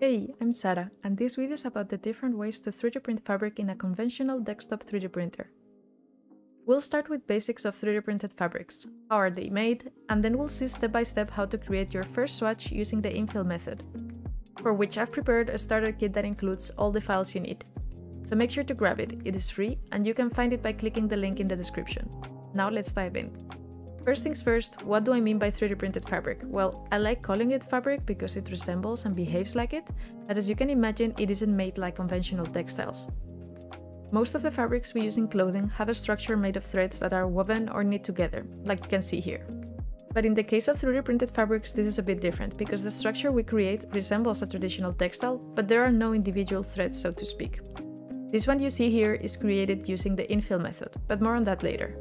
Hey, I'm Sara, and this video is about the different ways to 3D print fabric in a conventional desktop 3D printer. We'll start with basics of 3D printed fabrics, how are they made, and then we'll see step by step how to create your first swatch using the infill method, for which I've prepared a starter kit that includes all the files you need. So make sure to grab it, it is free, and you can find it by clicking the link in the description. Now let's dive in. First things first, what do I mean by 3D printed fabric? Well, I like calling it fabric because it resembles and behaves like it, but as you can imagine, it isn't made like conventional textiles. Most of the fabrics we use in clothing have a structure made of threads that are woven or knit together, like you can see here. But in the case of 3D printed fabrics, this is a bit different, because the structure we create resembles a traditional textile, but there are no individual threads, so to speak. This one you see here is created using the infill method, but more on that later.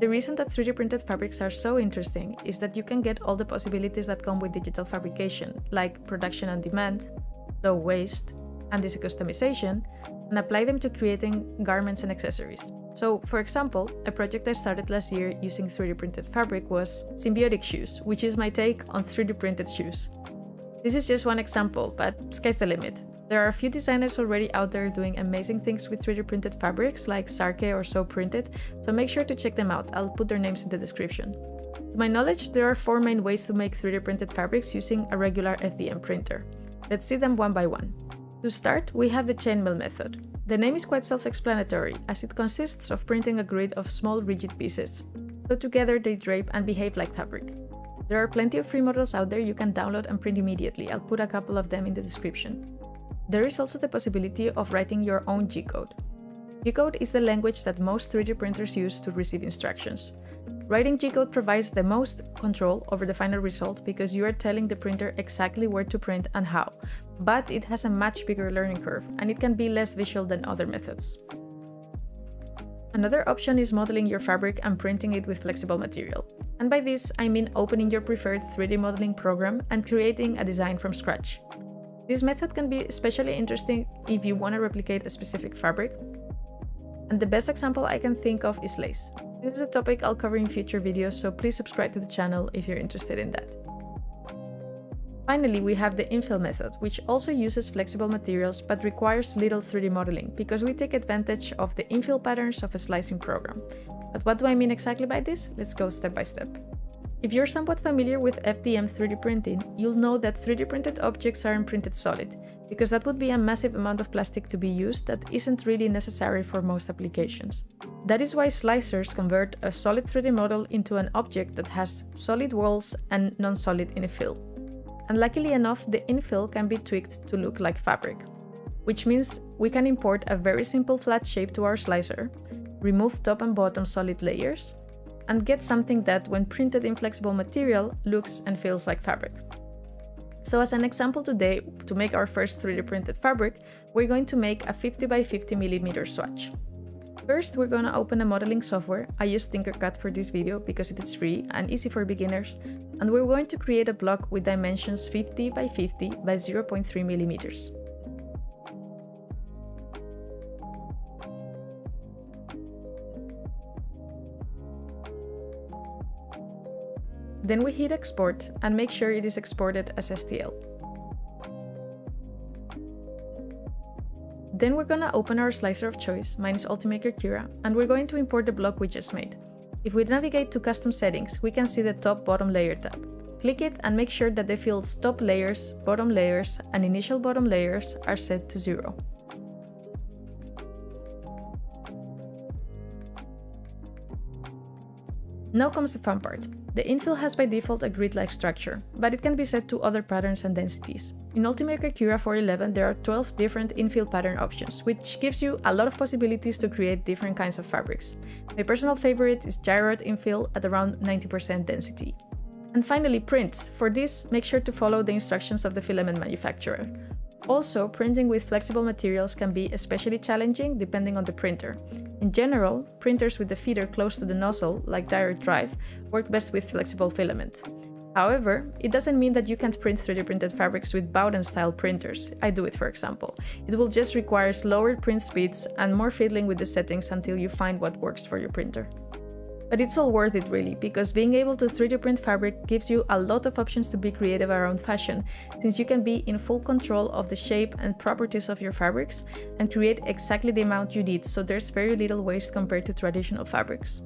The reason that 3D printed fabrics are so interesting is that you can get all the possibilities that come with digital fabrication, like production on demand, low waste, and easy customization, and apply them to creating garments and accessories. So, for example, a project I started last year using 3D printed fabric was Symbiotic Shoes, which is my take on 3D printed shoes. This is just one example, but sky's the limit. There are a few designers already out there doing amazing things with 3D printed fabrics like Sarque or Sew Printed, so make sure to check them out, I'll put their names in the description. To my knowledge, there are four main ways to make 3D printed fabrics using a regular FDM printer. Let's see them one by one. To start, we have the chainmail method. The name is quite self-explanatory, as it consists of printing a grid of small rigid pieces, so together they drape and behave like fabric. There are plenty of free models out there you can download and print immediately, I'll put a couple of them in the description. There is also the possibility of writing your own G-code. G-code is the language that most 3D printers use to receive instructions. Writing G-code provides the most control over the final result because you are telling the printer exactly where to print and how, but it has a much bigger learning curve and it can be less visual than other methods. Another option is modeling your fabric and printing it with flexible material. And by this, I mean opening your preferred 3D modeling program and creating a design from scratch. This method can be especially interesting if you want to replicate a specific fabric. And the best example I can think of is lace. This is a topic I'll cover in future videos, so please subscribe to the channel if you're interested in that. Finally, we have the infill method, which also uses flexible materials but requires little 3D modeling, because we take advantage of the infill patterns of a slicing program. But what do I mean exactly by this? Let's go step by step. If you're somewhat familiar with FDM 3D printing, you'll know that 3D printed objects aren't printed solid, because that would be a massive amount of plastic to be used that isn't really necessary for most applications. That is why slicers convert a solid 3D model into an object that has solid walls and non-solid infill. And luckily enough, the infill can be tweaked to look like fabric, which means we can import a very simple flat shape to our slicer, remove top and bottom solid layers, and get something that, when printed in flexible material, looks and feels like fabric. So as an example today, to make our first 3D printed fabric, we're going to make a 50 by 50 millimeter swatch. First, we're gonna open a modeling software. I use Tinkercad for this video because it is free and easy for beginners, and we're going to create a block with dimensions 50 by 50 by 0.3 millimeters. Then we hit export and make sure it is exported as STL. Then we're gonna open our slicer of choice, mine is Ultimaker Cura, and we're going to import the block we just made. If we navigate to custom settings, we can see the top bottom layer tab. Click it and make sure that the fields top layers, bottom layers, and initial bottom layers are set to zero. Now comes the fun part. The infill has by default a grid-like structure, but it can be set to other patterns and densities. In Ultimaker Cura 411 there are 12 different infill pattern options, which gives you a lot of possibilities to create different kinds of fabrics. My personal favorite is Gyroid infill at around 90% density. And finally, prints. For this, make sure to follow the instructions of the filament manufacturer. Also, printing with flexible materials can be especially challenging depending on the printer. In general, printers with the feeder close to the nozzle, like direct drive, work best with flexible filament. However, it doesn't mean that you can't print 3D printed fabrics with Bowden style printers. I do it for example. It will just require slower print speeds and more fiddling with the settings until you find what works for your printer. But it's all worth it really, because being able to 3D print fabric gives you a lot of options to be creative around fashion, since you can be in full control of the shape and properties of your fabrics and create exactly the amount you need, so there's very little waste compared to traditional fabrics.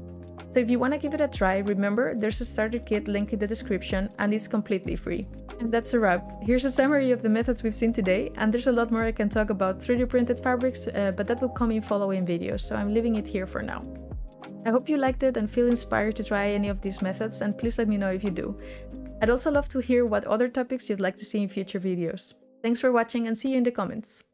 So if you want to give it a try, remember there's a starter kit link in the description and it's completely free. And that's a wrap. Here's a summary of the methods we've seen today, and there's a lot more I can talk about 3D printed fabrics, uh, but that will come in following videos, so I'm leaving it here for now. I hope you liked it and feel inspired to try any of these methods, and please let me know if you do. I'd also love to hear what other topics you'd like to see in future videos. Thanks for watching and see you in the comments!